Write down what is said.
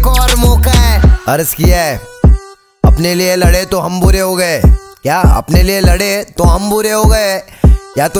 एक और मौका है? अर्ज़ किया है। अपने लिए लड़े तो हम बुरे हो गए। क्या? अपने लिए लड़े तो हम बुरे हो गए। या तो